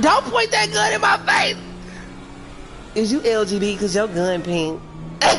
Don't point that gun in my face. Is you L G B because your gun pink?